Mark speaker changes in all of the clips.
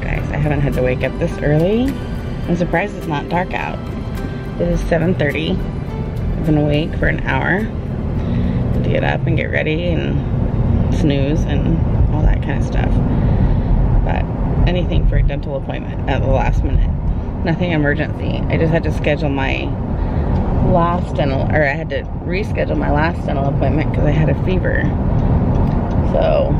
Speaker 1: Guys, I haven't had to wake up this early. I'm surprised it's not dark out. It is 7.30. I've been awake for an hour to get up and get ready and snooze and all that kind of stuff. But anything for a dental appointment at the last minute. Nothing emergency. I just had to schedule my last dental, or I had to reschedule my last dental appointment because I had a fever. So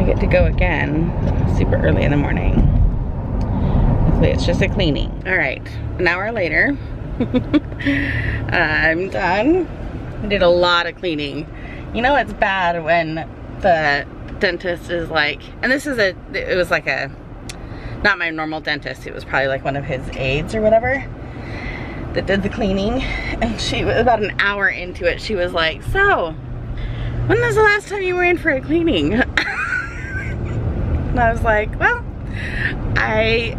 Speaker 1: I get to go again super early in the morning. It's just a cleaning. All right, an hour later, I'm done. I did a lot of cleaning. You know it's bad when the dentist is like, and this is a, it was like a, not my normal dentist, it was probably like one of his aides or whatever that did the cleaning. And she was about an hour into it, she was like, so, when was the last time you were in for a cleaning? and I was like, well, I,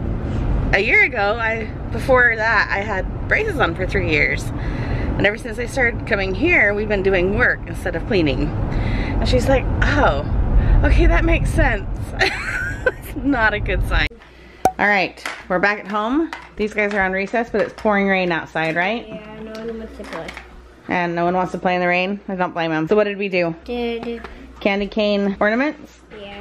Speaker 1: a year ago, I, before that, I had braces on for three years. And ever since I started coming here, we've been doing work instead of cleaning. And she's like, oh, okay, that makes sense. it's not a good sign. All right, we're back at home. These guys are on recess, but it's pouring rain outside, right?
Speaker 2: Yeah, no one wants to play.
Speaker 1: And no one wants to play in the rain? I don't blame them. So what did we do?
Speaker 2: Did
Speaker 1: Candy cane ornaments?
Speaker 2: yeah.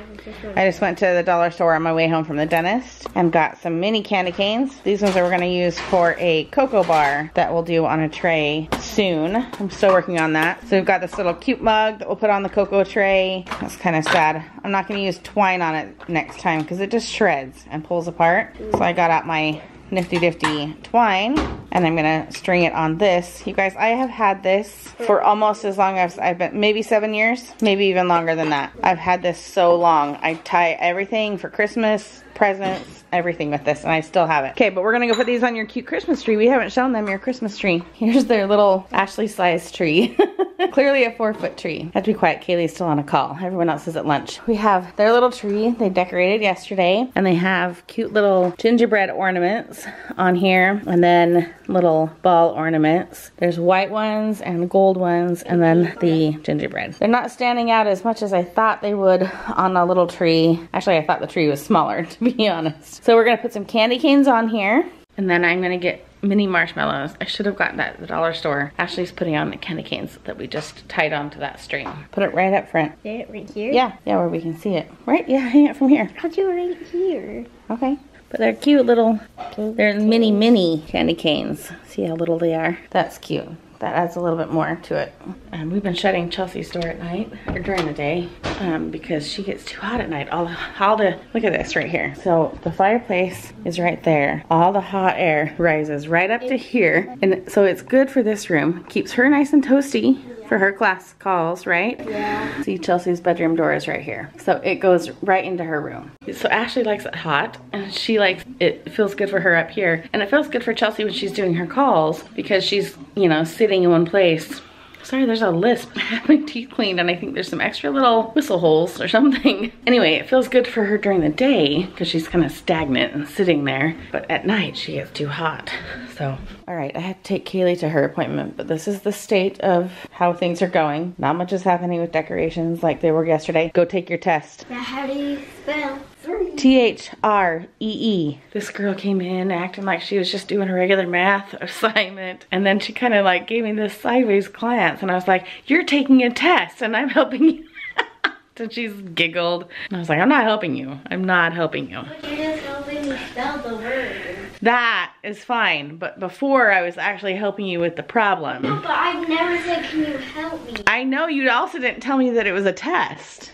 Speaker 1: I just went to the dollar store on my way home from the dentist and got some mini candy canes. These ones are we're gonna use for a cocoa bar that we'll do on a tray soon. I'm still working on that. So we've got this little cute mug that we'll put on the cocoa tray. That's kind of sad. I'm not gonna use twine on it next time because it just shreds and pulls apart. So I got out my nifty difty twine and I'm gonna string it on this. You guys, I have had this for almost as long as I've been, maybe seven years, maybe even longer than that. I've had this so long. I tie everything for Christmas, presents, everything with this and I still have it. Okay, but we're gonna go put these on your cute Christmas tree. We haven't shown them your Christmas tree. Here's their little Ashley size tree. Clearly a four foot tree. Have to be quiet, Kaylee's still on a call. Everyone else is at lunch. We have their little tree they decorated yesterday and they have cute little gingerbread ornaments on here and then little ball ornaments. There's white ones and gold ones and then the gingerbread. They're not standing out as much as I thought they would on a little tree. Actually, I thought the tree was smaller to be honest. So we're gonna put some candy canes on here and then I'm gonna get mini marshmallows. I should have gotten that at the dollar store. Ashley's putting on the candy canes that we just tied onto that string. Put it right up front.
Speaker 2: It right here?
Speaker 1: Yeah, yeah, where we can see it. Right? Yeah, hang it from here.
Speaker 2: How'd you right here?
Speaker 1: Okay. But they're cute little, they're mini, mini candy canes. See how little they are? That's cute. That adds a little bit more to it. Um, we've been shutting Chelsea's door at night, or during the day, um, because she gets too hot at night. All the, all the, look at this right here. So the fireplace is right there. All the hot air rises right up to here. And so it's good for this room. Keeps her nice and toasty for her class calls, right?
Speaker 2: Yeah.
Speaker 1: See, Chelsea's bedroom door is right here. So it goes right into her room. So Ashley likes it hot and she likes, it feels good for her up here. And it feels good for Chelsea when she's doing her calls because she's, you know, sitting in one place. Sorry, there's a lisp. I had my teeth cleaned and I think there's some extra little whistle holes or something. Anyway, it feels good for her during the day because she's kind of stagnant and sitting there. But at night, she gets too hot. So, all right, I have to take Kaylee to her appointment, but this is the state of how things are going. Not much is happening with decorations like they were yesterday. Go take your test.
Speaker 2: Now how do you spell three?
Speaker 1: T-H-R-E-E. This girl came in acting like she was just doing a regular math assignment. And then she kind of like gave me this sideways glance. And I was like, you're taking a test and I'm helping you. and she's giggled. And I was like, I'm not helping you. I'm not helping you.
Speaker 2: But you're just helping me spell the word.
Speaker 1: That is fine. But before I was actually helping you with the problem.
Speaker 2: No, but I've never said, can you help me?
Speaker 1: I know you also didn't tell me that it was a test.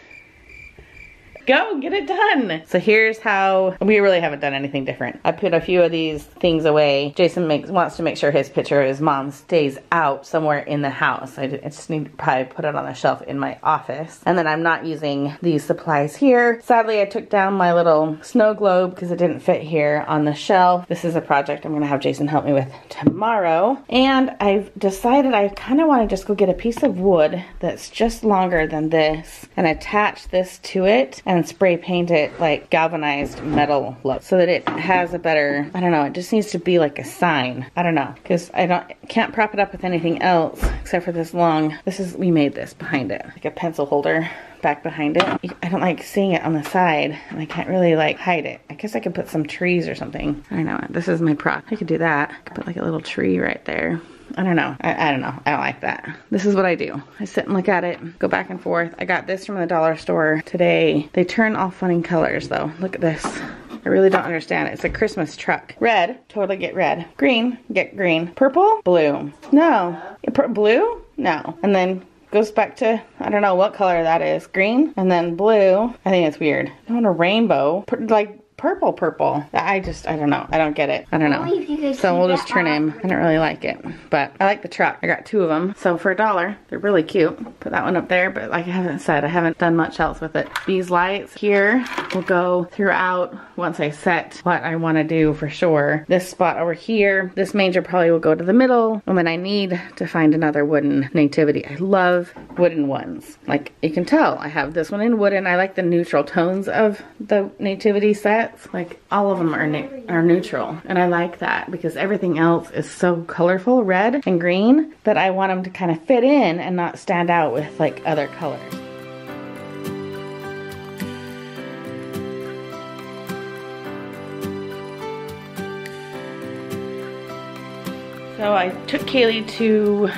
Speaker 1: Go, get it done. So here's how, we really haven't done anything different. I put a few of these things away. Jason makes wants to make sure his picture of his mom stays out somewhere in the house. I just need to probably put it on a shelf in my office. And then I'm not using these supplies here. Sadly, I took down my little snow globe because it didn't fit here on the shelf. This is a project I'm gonna have Jason help me with tomorrow. And I've decided I kind of want to just go get a piece of wood that's just longer than this and attach this to it and and spray paint it like galvanized metal look so that it has a better, I don't know, it just needs to be like a sign. I don't know, because I don't can't prop it up with anything else except for this long, this is, we made this behind it, like a pencil holder back behind it. I don't like seeing it on the side and I can't really like hide it. I guess I could put some trees or something. I know, this is my prop. I could do that. I could put like a little tree right there. I don't know. I, I, don't know. I don't like that. This is what I do. I sit and look at it, go back and forth. I got this from the dollar store today. They turn all funny colors though. Look at this. I really don't understand it. It's a Christmas truck. Red, totally get red. Green, get green. Purple, blue. No. Blue? No. And then goes back to, I don't know what color that is. Green and then blue. I think it's weird. I want a rainbow. Like purple purple. I just, I don't know. I don't get it. I don't know. So we'll just turn him. I don't really like it. But I like the truck. I got two of them. So for a dollar, they're really cute. Put that one up there. But like I haven't said, I haven't done much else with it. These lights here will go throughout once I set what I want to do for sure. This spot over here, this manger probably will go to the middle. And then I need to find another wooden nativity. I love wooden ones. Like you can tell, I have this one in wooden. I like the neutral tones of the nativity set sets, like all of them are, ne are neutral. And I like that because everything else is so colorful, red and green, that I want them to kind of fit in and not stand out with like other colors. So I took Kaylee to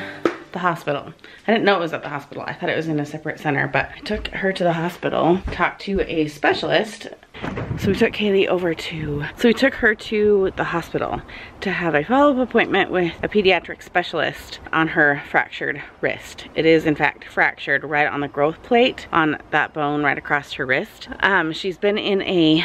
Speaker 1: the hospital. I didn't know it was at the hospital. I thought it was in a separate center, but I took her to the hospital, talked to a specialist so we took Kaylee over to, so we took her to the hospital to have a follow-up appointment with a pediatric specialist on her fractured wrist. It is in fact fractured right on the growth plate on that bone right across her wrist. Um, she's been in a,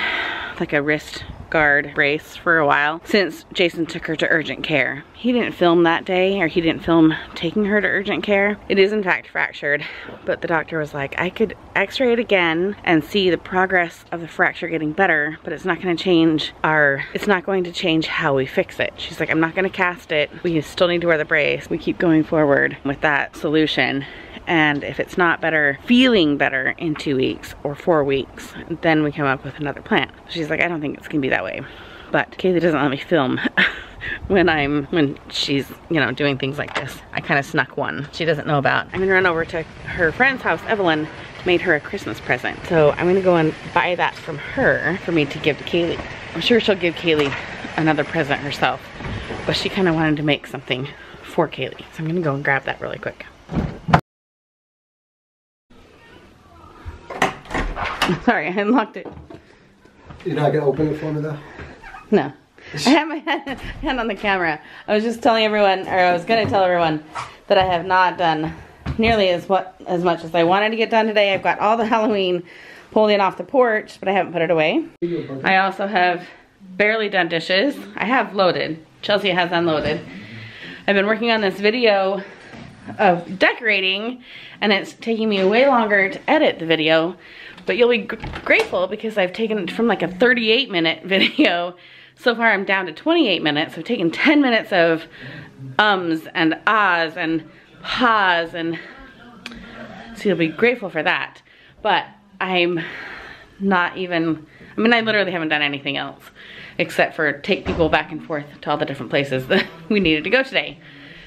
Speaker 1: like a wrist guard brace for a while since Jason took her to urgent care. He didn't film that day or he didn't film taking her to urgent care. It is in fact fractured, but the doctor was like, I could x-ray it again and see the progress of the fracture getting better, but it's not gonna change our, it's not going to change how we fix it. She's like, I'm not gonna cast it. We still need to wear the brace. We keep going forward with that solution and if it's not better, feeling better in two weeks or four weeks, then we come up with another plan. She's like, I don't think it's gonna be that way. But Kaylee doesn't let me film when I'm, when she's, you know, doing things like this. I kind of snuck one she doesn't know about. I'm gonna run over to her friend's house, Evelyn, made her a Christmas present. So I'm gonna go and buy that from her for me to give to Kaylee. I'm sure she'll give Kaylee another present herself, but she kind of wanted to make something for Kaylee. So I'm gonna go and grab that really quick. Sorry, I unlocked it.
Speaker 3: You're not gonna open it for me though?
Speaker 1: No. I have my hand on the camera. I was just telling everyone, or I was gonna tell everyone, that I have not done nearly as what as much as I wanted to get done today. I've got all the Halloween pulling off the porch, but I haven't put it away. I also have barely done dishes. I have loaded. Chelsea has unloaded. I've been working on this video of decorating and it's taking me way longer to edit the video but you'll be grateful because I've taken it from like a 38 minute video. So far I'm down to 28 minutes. I've taken 10 minutes of ums and ahs and pause and so you'll be grateful for that. But I'm not even, I mean I literally haven't done anything else except for take people back and forth to all the different places that we needed to go today.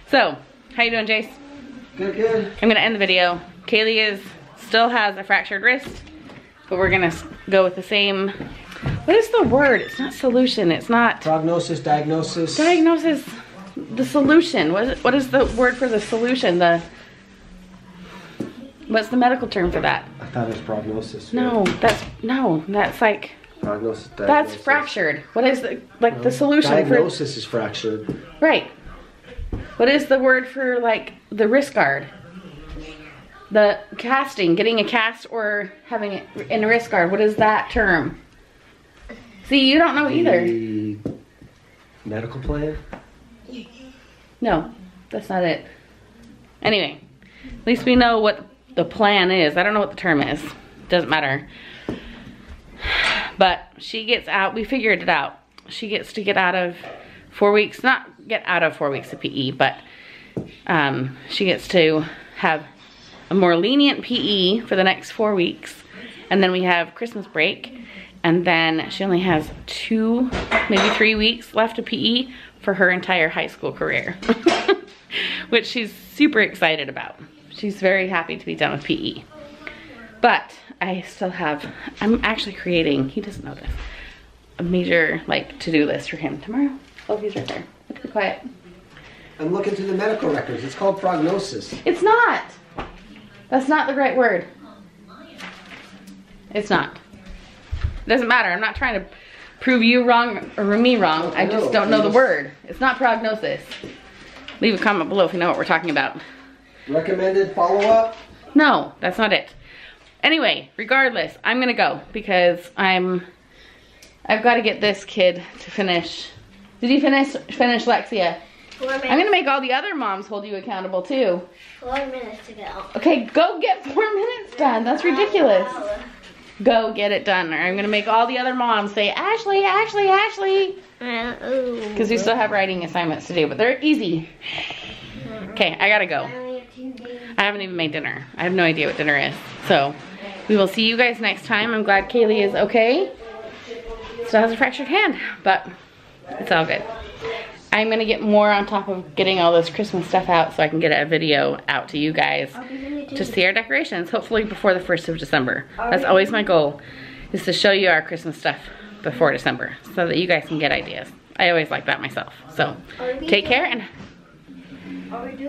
Speaker 1: So, how you doing Jace?
Speaker 3: Good, good.
Speaker 1: I'm gonna end the video. Kaylee is, still has a fractured wrist but we're gonna go with the same, what is the word? It's not solution, it's not.
Speaker 3: Prognosis, diagnosis.
Speaker 1: Diagnosis, the solution. What is, what is the word for the solution? The, what's the medical term for that?
Speaker 3: I thought it was prognosis.
Speaker 1: No, that's, no, that's like,
Speaker 3: Prognosis,
Speaker 1: that's fractured. What is the, like the solution
Speaker 3: Diagnosis
Speaker 1: for?
Speaker 3: is fractured.
Speaker 1: Right. What is the word for like the wrist guard? The casting, getting a cast or having it in a wrist guard. What is that term? See, you don't know either.
Speaker 3: The medical plan?
Speaker 1: No, that's not it. Anyway, at least we know what the plan is. I don't know what the term is. Doesn't matter. But she gets out, we figured it out. She gets to get out of four weeks, not get out of four weeks of PE, but um, she gets to have a more lenient PE for the next four weeks And then we have Christmas break. And then she only has two, maybe three weeks left of PE for her entire high school career. Which she's super excited about. She's very happy to be done with PE. But I still have, I'm actually creating, he doesn't know this, a major like to-do list for him tomorrow. Oh, he's right there. Quiet.
Speaker 3: I'm looking through the medical records. It's called prognosis.
Speaker 1: It's not. That's not the right word. It's not. It doesn't matter. I'm not trying to prove you wrong or me wrong. Oh, I just don't know the word. It's not prognosis. Leave a comment below if you know what we're talking about.
Speaker 3: Recommended follow-up?
Speaker 1: No, that's not it. Anyway, regardless, I'm gonna go because I'm, I've got to get this kid to finish. Did you finish finish Lexia?
Speaker 2: Four minutes,
Speaker 1: I'm gonna make all the other moms hold you accountable too.
Speaker 2: four minutes to go.
Speaker 1: Okay, go get four minutes done. That's ridiculous. Go get it done, or I'm gonna make all the other moms say Ashley, Ashley, Ashley, because
Speaker 2: Because
Speaker 1: we still have writing assignments to do, but they're easy. Okay, I gotta go. I haven't even made dinner. I have no idea what dinner is. So we will see you guys next time. I'm glad Kaylee is okay. Still has a fractured hand, but it's all good. I'm gonna get more on top of getting all this Christmas stuff out so I can get a video out to you guys to see our decorations, hopefully before the 1st of December. That's always my goal, is to show you our Christmas stuff before December so that you guys can get ideas. I always like that myself. So take care and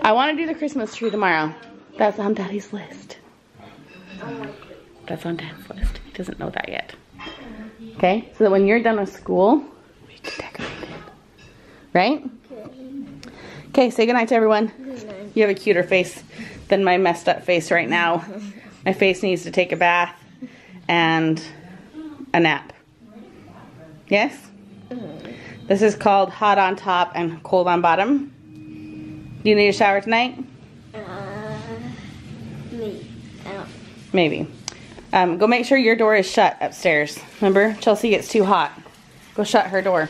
Speaker 1: I want to do the Christmas tree tomorrow. That's on Daddy's list. That's on Dad's list. He doesn't know that yet. Okay, so that when you're done with school, we can decorate it. Right? Okay, say goodnight to everyone. You have a cuter face than my messed up face right now. My face needs to take a bath and a nap. Yes? This is called hot on top and cold on bottom. Do you need a shower tonight?
Speaker 2: Uh, me. I.
Speaker 1: Maybe. Um, go make sure your door is shut upstairs. Remember, Chelsea gets too hot. Go shut her door.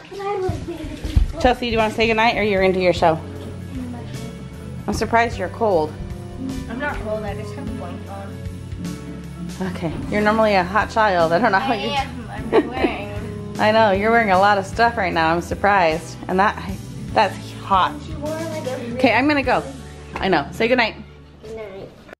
Speaker 1: Chelsea, do you want to say goodnight or you're into your show? I'm surprised you're cold.
Speaker 2: I'm not cold. I just have a blanket on.
Speaker 1: Okay, you're normally a hot child. I don't know how you.
Speaker 2: I'm wearing.
Speaker 1: I know you're wearing a lot of stuff right now. I'm surprised, and that that's hot.
Speaker 2: She wore like a
Speaker 1: Okay, I'm gonna go. I know. Say goodnight.